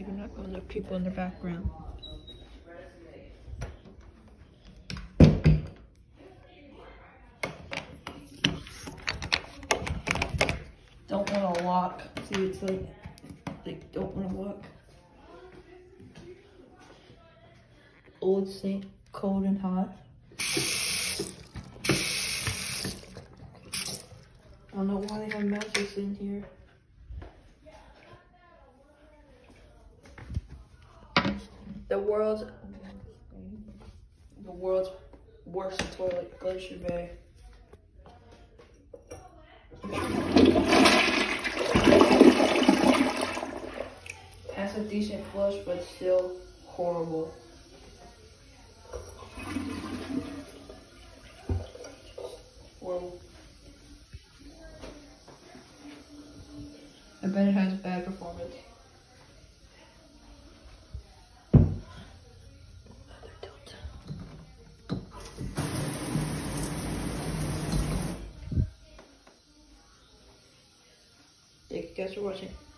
Okay, do not go in the people in the background. Don't want to lock. See, it's like, they don't want to look. Old Saint, cold and hot. I don't know why they have matches in here. The world's the world's worst toilet, Glacier Bay. Has a decent flush, but still horrible. Whoa. I bet it has bad performance. thanks for watching